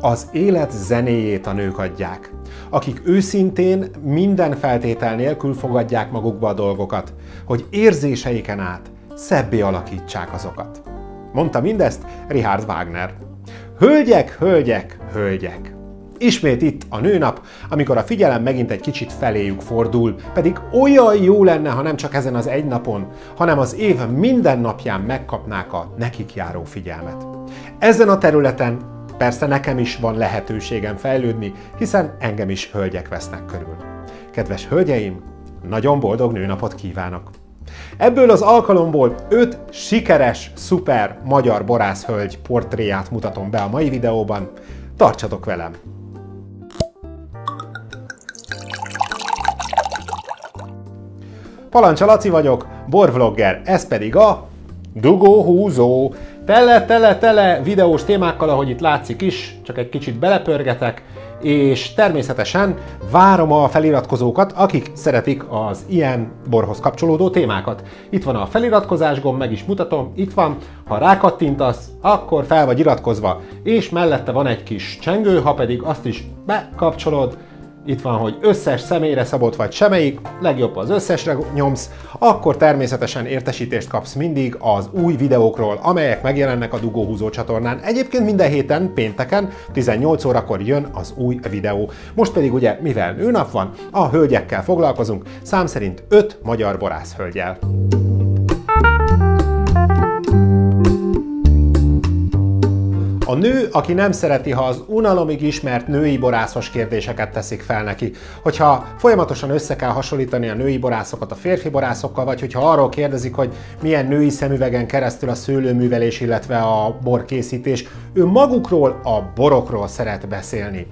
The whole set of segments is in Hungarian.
az élet zenéjét a nők adják, akik őszintén minden feltétel nélkül fogadják magukba a dolgokat, hogy érzéseiken át szebbé alakítsák azokat. Mondta mindezt Richard Wagner. Hölgyek, hölgyek, hölgyek! Ismét itt a nőnap, amikor a figyelem megint egy kicsit feléjük fordul, pedig olyan jó lenne, ha nem csak ezen az egy napon, hanem az év minden napján megkapnák a nekik járó figyelmet. Ezen a területen persze nekem is van lehetőségem fejlődni, hiszen engem is hölgyek vesznek körül. Kedves hölgyeim, nagyon boldog nőnapot kívánok! Ebből az alkalomból 5 sikeres, szuper magyar borászhölgy portréját mutatom be a mai videóban. Tartsatok velem! Palancsa Laci vagyok, borvlogger, ez pedig a Dugó Húzó. Tele, tele, tele videós témákkal, ahogy itt látszik is, csak egy kicsit belepörgetek, és természetesen várom a feliratkozókat, akik szeretik az ilyen borhoz kapcsolódó témákat. Itt van a feliratkozás gomb, meg is mutatom, itt van, ha rákattintasz, akkor fel vagy iratkozva, és mellette van egy kis csengő, ha pedig azt is bekapcsolod, itt van, hogy összes személyre szabott vagy semmelyik, legjobb az összesre nyomsz, akkor természetesen értesítést kapsz mindig az új videókról, amelyek megjelennek a Dugóhúzó csatornán. Egyébként minden héten, pénteken, 18 órakor jön az új videó. Most pedig ugye, mivel nőnap van, a hölgyekkel foglalkozunk, szám szerint 5 magyar borászhölgyel. A nő, aki nem szereti, ha az unalomig ismert női borászos kérdéseket teszik fel neki. Hogyha folyamatosan össze kell hasonlítani a női borászokat a férfi borászokkal, vagy hogyha arról kérdezik, hogy milyen női szemüvegen keresztül a szőlőművelés, illetve a borkészítés, ő magukról, a borokról szeret beszélni.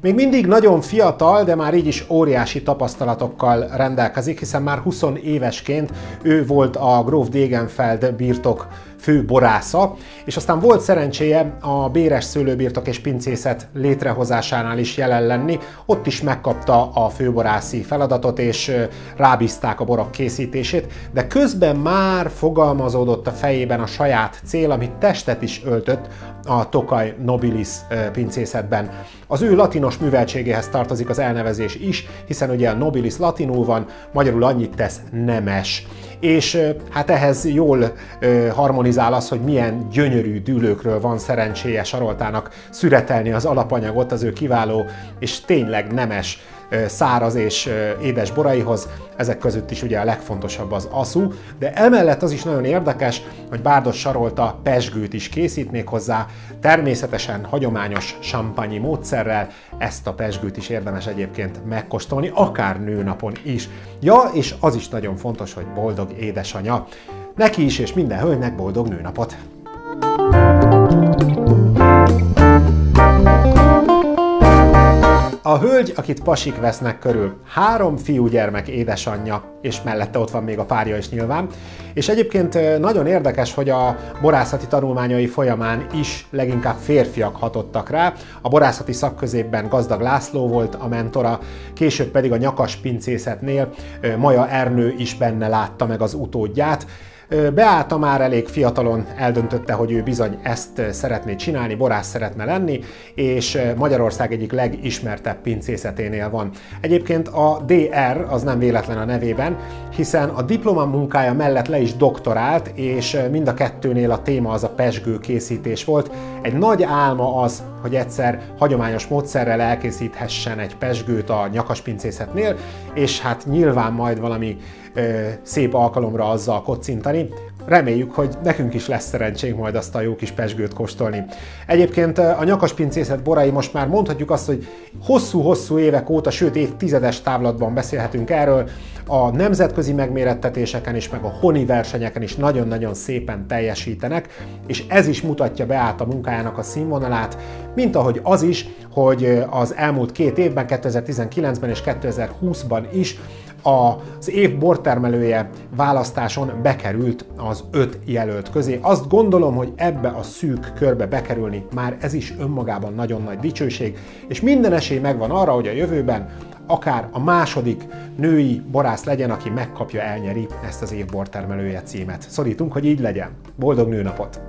Még mindig nagyon fiatal, de már így is óriási tapasztalatokkal rendelkezik, hiszen már 20 évesként ő volt a Gróf Degenfeld birtok fő borásza, és aztán volt szerencséje a Béres Szőlőbirtok és Pincészet létrehozásánál is jelen lenni, ott is megkapta a főborászi feladatot, és rábízták a borok készítését, de közben már fogalmazódott a fejében a saját cél, amit testet is öltött a Tokaj Nobilis pincészetben. Az ő latinos műveltségéhez tartozik az elnevezés is, hiszen ugye a Nobilis latinul van, magyarul annyit tesz nemes és hát ehhez jól harmonizál az, hogy milyen gyönyörű dűlőkről van szerencséje Saroltának szüretelni az alapanyagot az ő kiváló és tényleg nemes száraz és édes boraihoz, ezek között is ugye a legfontosabb az aszú, de emellett az is nagyon érdekes, hogy Bárdos Sarolta pesgőt is készít még hozzá, természetesen hagyományos sampanyi módszerrel, ezt a pesgőt is érdemes egyébként megkóstolni, akár nőnapon is. Ja, és az is nagyon fontos, hogy boldog édesanya. Neki is és minden hölgynek boldog nőnapot! A hölgy, akit pasik vesznek körül, három fiúgyermek édesanyja, és mellette ott van még a párja is nyilván. És egyébként nagyon érdekes, hogy a borászati tanulmányai folyamán is leginkább férfiak hatottak rá. A borászati szakközépben Gazdag László volt a mentora, később pedig a nyakas pincészetnél Maja Ernő is benne látta meg az utódját. Beállta már elég fiatalon, eldöntötte, hogy ő bizony ezt szeretné csinálni, borász szeretne lenni, és Magyarország egyik legismertebb pincészeténél van. Egyébként a DR az nem véletlen a nevében, hiszen a diploma munkája mellett le is doktorált, és mind a kettőnél a téma az a pesgő készítés volt. Egy nagy álma az, hogy egyszer hagyományos módszerrel elkészíthessen egy pesgőt a nyakaspincészetnél, és hát nyilván majd valami szép alkalomra azzal kocintani. Reméljük, hogy nekünk is lesz szerencsénk majd azt a jó kis pesgőt kóstolni. Egyébként a nyakaspincészet borai most már mondhatjuk azt, hogy hosszú-hosszú évek óta, sőt évtizedes távlatban beszélhetünk erről, a nemzetközi megmérettetéseken is, meg a honi versenyeken is nagyon-nagyon szépen teljesítenek, és ez is mutatja be át a munkájának a színvonalát, mint ahogy az is, hogy az elmúlt két évben, 2019-ben és 2020-ban is az év bortermelője választáson bekerült az öt jelölt közé. Azt gondolom, hogy ebbe a szűk körbe bekerülni már ez is önmagában nagyon nagy dicsőség, és minden esély megvan arra, hogy a jövőben akár a második női borász legyen, aki megkapja, elnyeri ezt az év bortermelője címet. Szorítunk, hogy így legyen. Boldog nőnapot!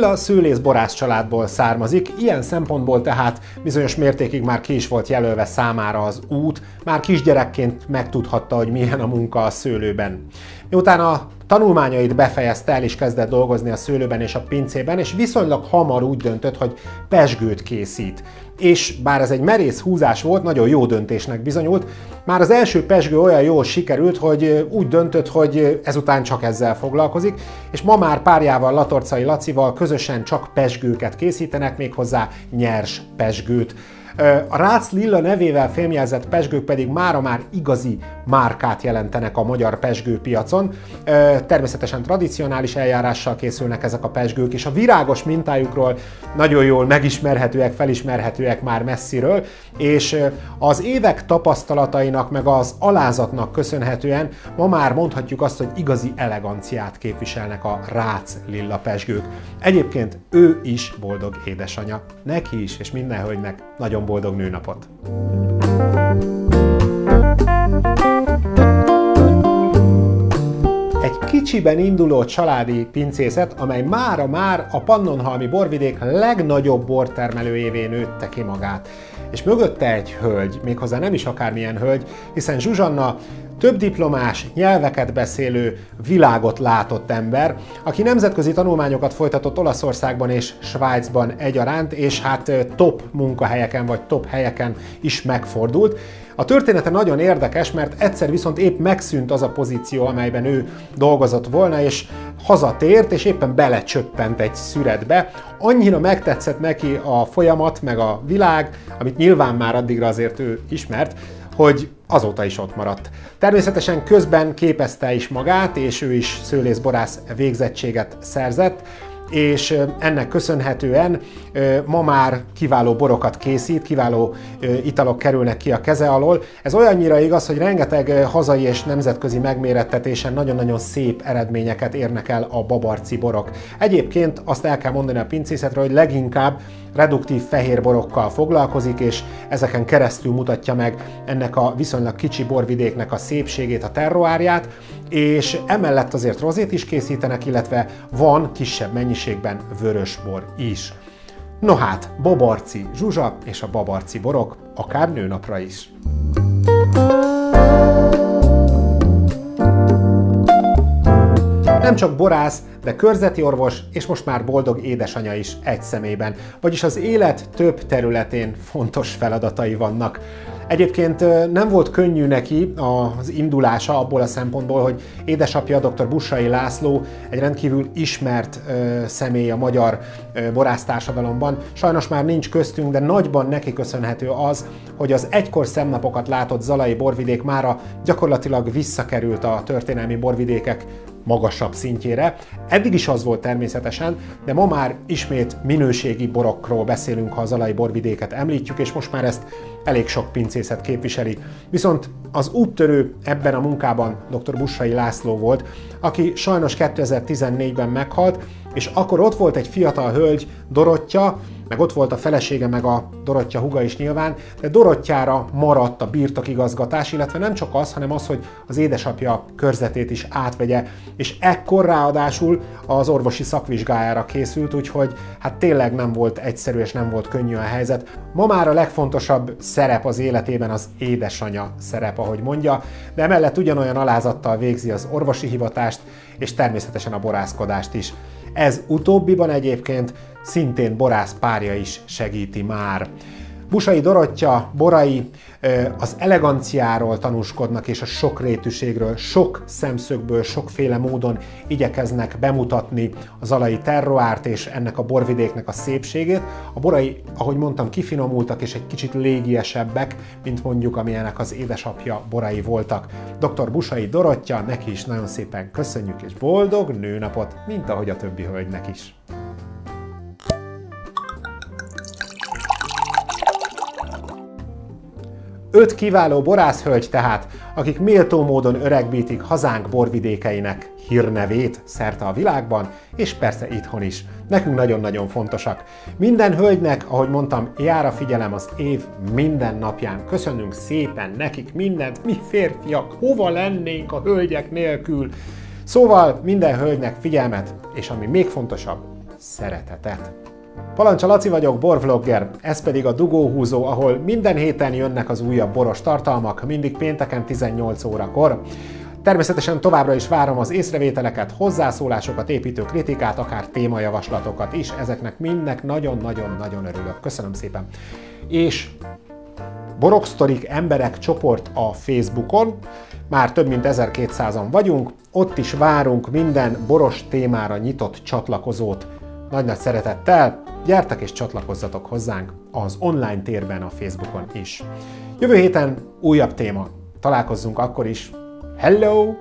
Lilla szőlész-borász családból származik, ilyen szempontból tehát bizonyos mértékig már ki is volt jelölve számára az út, már kisgyerekként megtudhatta, hogy milyen a munka a szőlőben. Miután a tanulmányait befejezte, el is kezdett dolgozni a szőlőben és a pincében, és viszonylag hamar úgy döntött, hogy pesgőt készít. És bár ez egy merész húzás volt, nagyon jó döntésnek bizonyult, már az első pesgő olyan jól sikerült, hogy úgy döntött, hogy ezután csak ezzel foglalkozik, és ma már párjával Latorcai Lacival közösen csak pesgőket készítenek, méghozzá nyers pesgőt. A Rácz Lilla nevével fémjelzett pesgők pedig mára már igazi márkát jelentenek a magyar pesgőpiacon. Természetesen tradicionális eljárással készülnek ezek a pesgők, és a virágos mintájukról nagyon jól megismerhetőek, felismerhetőek már messziről, és az évek tapasztalatainak, meg az alázatnak köszönhetően ma már mondhatjuk azt, hogy igazi eleganciát képviselnek a Rác Lilla pesgők. Egyébként ő is boldog édesanyja. Neki is, és minden hölgynek nagyon boldog nőnapot! Egy kicsiben induló családi pincészet, amely mára már a Pannonhalmi borvidék legnagyobb bortermelőjévé nőtte ki magát. És mögötte egy hölgy, méghozzá nem is akármilyen hölgy, hiszen Zsuzsanna több diplomás, nyelveket beszélő, világot látott ember, aki nemzetközi tanulmányokat folytatott Olaszországban és Svájcban egyaránt, és hát top munkahelyeken vagy top helyeken is megfordult. A története nagyon érdekes, mert egyszer viszont épp megszűnt az a pozíció, amelyben ő dolgozott volna, és hazatért, és éppen belecsöppent egy szüretbe. Annyira megtetszett neki a folyamat, meg a világ, amit nyilván már addigra azért ő ismert, hogy azóta is ott maradt. Természetesen közben képezte is magát, és ő is szőlészborász végzettséget szerzett, és ennek köszönhetően ma már kiváló borokat készít, kiváló italok kerülnek ki a keze alól. Ez olyannyira igaz, hogy rengeteg hazai és nemzetközi megmérettetésen nagyon-nagyon szép eredményeket érnek el a babarci borok. Egyébként azt el kell mondani a pincészetről, hogy leginkább reduktív fehér borokkal foglalkozik, és ezeken keresztül mutatja meg ennek a viszonylag kicsi borvidéknek a szépségét, a terroárját, és emellett azért rozét is készítenek, illetve van kisebb mennyiségben vörösbor is. No hát, Babarci Zsuzsa és a Babarci borok, akár nőnapra is. Nem csak borász, de körzeti orvos és most már boldog édesanyja is egy szemében, vagyis az élet több területén fontos feladatai vannak. Egyébként nem volt könnyű neki az indulása abból a szempontból, hogy édesapja dr. Bussai László egy rendkívül ismert személy a magyar borásztársadalomban. Sajnos már nincs köztünk, de nagyban neki köszönhető az, hogy az egykor szemnapokat látott Zalai borvidék mára gyakorlatilag visszakerült a történelmi borvidékek magasabb szintjére. Eddig is az volt természetesen, de ma már ismét minőségi borokról beszélünk, ha az alai borvidéket említjük, és most már ezt elég sok pincészet képviseli. Viszont az úttörő ebben a munkában dr. Bussai László volt, aki sajnos 2014-ben meghalt, és akkor ott volt egy fiatal hölgy, Dorottya, meg ott volt a felesége, meg a Dorottya huga is nyilván, de Dorottyára maradt a birtokigazgatás, illetve nem csak az, hanem az, hogy az édesapja körzetét is átvegye, és ekkor ráadásul az orvosi szakvizsgájára készült, úgyhogy hát tényleg nem volt egyszerű és nem volt könnyű a helyzet. Ma már a legfontosabb szerep az életében az édesanya szerep, ahogy mondja, de emellett ugyanolyan alázattal végzi az orvosi hivatást, és természetesen a borászkodást is. Ez utóbbiban egyébként szintén borász párja is segíti már. Busai Dorottya borai az eleganciáról tanúskodnak, és a sokrétűségről, sok szemszögből, sokféle módon igyekeznek bemutatni az alai terroárt és ennek a borvidéknek a szépségét. A borai, ahogy mondtam, kifinomultak és egy kicsit légiesebbek, mint mondjuk amilyenek az édesapja borai voltak. Dr. Busai Dorottya, neki is nagyon szépen köszönjük, és boldog nőnapot, mint ahogy a többi hölgynek is. Öt kiváló borászhölgy tehát, akik méltó módon öregbítik hazánk borvidékeinek hírnevét szerte a világban, és persze itthon is. Nekünk nagyon-nagyon fontosak. Minden hölgynek, ahogy mondtam, jár a figyelem az év minden napján. Köszönünk szépen nekik mindent, mi férfiak, hova lennénk a hölgyek nélkül. Szóval minden hölgynek figyelmet, és ami még fontosabb, szeretetet. Palancsa Laci vagyok, borvlogger, ez pedig a Dugóhúzó, ahol minden héten jönnek az újabb boros tartalmak, mindig pénteken 18 órakor. Természetesen továbbra is várom az észrevételeket, hozzászólásokat, építő kritikát, akár témajavaslatokat is, ezeknek mindnek nagyon-nagyon-nagyon örülök. Köszönöm szépen. És Borogsztorik emberek csoport a Facebookon, már több mint 1200-an vagyunk, ott is várunk minden boros témára nyitott csatlakozót. Nagy-nagy szeretettel, gyertek és csatlakozzatok hozzánk az online térben a Facebookon is. Jövő héten újabb téma. Találkozzunk akkor is. Hello!